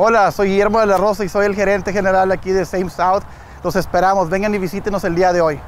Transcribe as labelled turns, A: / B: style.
A: Hola, soy Guillermo de la Rosa y soy el gerente general aquí de Same South. Los esperamos, vengan y visítenos el día de hoy.